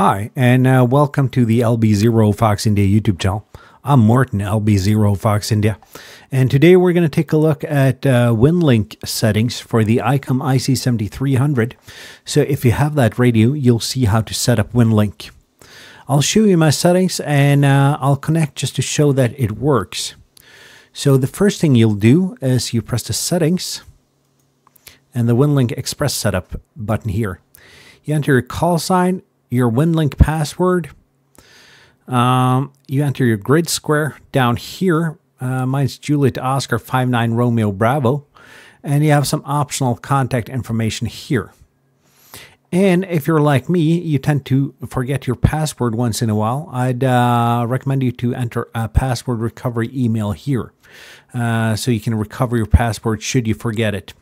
Hi, and uh, welcome to the LB0 Fox India YouTube channel. I'm Morten, LB0 Fox India, and today we're going to take a look at uh, WinLink settings for the ICOM IC7300. So if you have that radio, you'll see how to set up WinLink. I'll show you my settings and uh, I'll connect just to show that it works. So the first thing you'll do is you press the settings and the WinLink Express Setup button here. You enter your call sign your WinLink password. Um, you enter your grid square down here. Uh, mine's Juliet Oscar 59 Romeo Bravo. And you have some optional contact information here. And if you're like me, you tend to forget your password once in a while. I'd uh, recommend you to enter a password recovery email here uh, so you can recover your password should you forget it.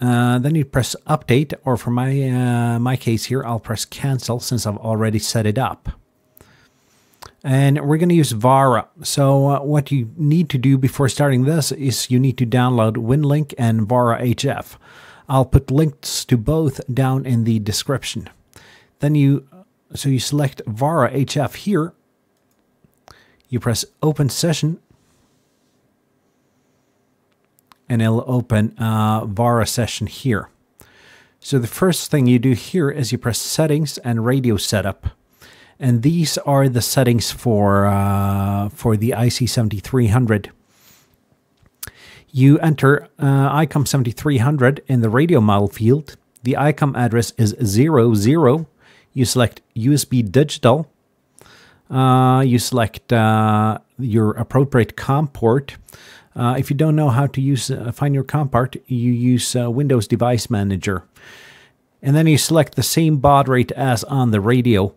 Uh, then you press update, or for my uh, my case here, I'll press cancel since I've already set it up. And we're going to use Vara. So uh, what you need to do before starting this is you need to download WinLink and Vara HF. I'll put links to both down in the description. Then you, so you select Vara HF here. You press Open Session and it'll open Vara session here. So the first thing you do here is you press settings and radio setup. And these are the settings for, uh, for the IC7300. You enter uh, ICOM 7300 in the radio model field. The ICOM address is 00. You select USB digital. Uh, you select uh, your appropriate COM port. Uh, if you don't know how to use uh, find your COM port, you use uh, Windows Device Manager. And then you select the same baud rate as on the radio.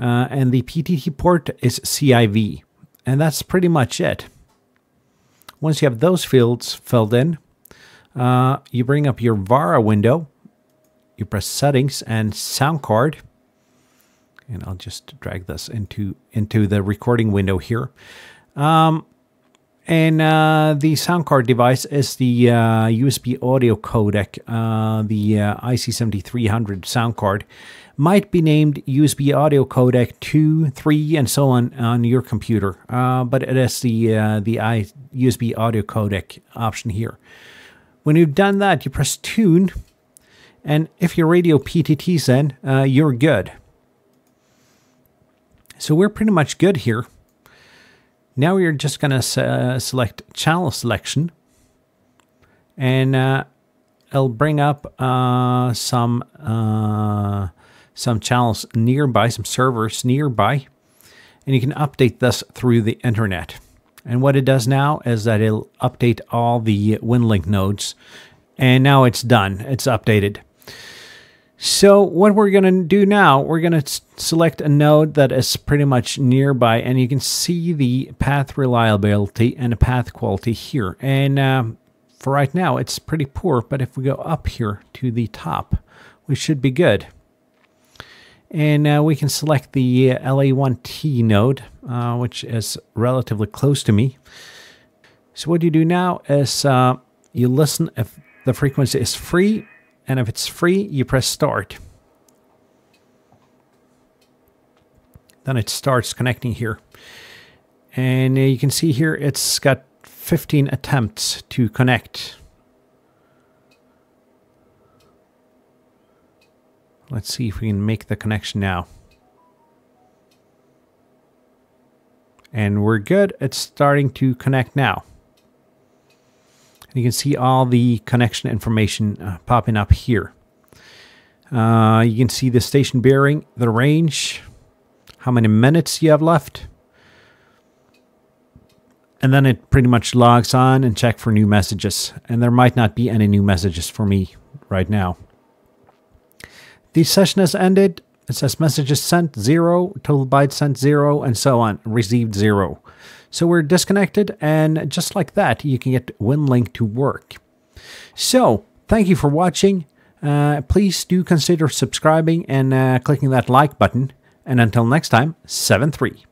Uh, and the PTT port is CIV. And that's pretty much it. Once you have those fields filled in, you bring up your VARA window. You press Settings and Sound Card. And I'll just drag this into, into the recording window here. Um, and uh, the sound card device is the uh, USB audio codec, uh, the uh, IC7300 sound card. Might be named USB audio codec 2, 3, and so on on your computer, uh, but it is the, uh, the I USB audio codec option here. When you've done that, you press Tune, and if your radio PTT's in, you're good. So we're pretty much good here. Now we're just going to uh, select channel selection and uh, it'll bring up uh, some uh, some channels nearby, some servers nearby, and you can update this through the internet. And what it does now is that it'll update all the WinLink nodes, and now it's done. It's updated. So what we're going to do now, we're going to select a node that is pretty much nearby and you can see the path reliability and the path quality here. And um, for right now, it's pretty poor, but if we go up here to the top, we should be good. And uh, we can select the LA1T node, uh, which is relatively close to me. So what you do now is uh, you listen if the frequency is free and if it's free, you press start. Then it starts connecting here. And uh, you can see here it's got 15 attempts to connect. Let's see if we can make the connection now. And we're good. It's starting to connect now. And you can see all the connection information uh, popping up here. Uh, you can see the station bearing, the range, how many minutes you have left. And then it pretty much logs on and check for new messages. And there might not be any new messages for me right now. The session has ended. It says messages sent zero, total bytes sent zero, and so on. Received zero. So we're disconnected, and just like that, you can get WinLink to work. So, thank you for watching. Uh, please do consider subscribing and uh, clicking that like button. And until next time, 7 3.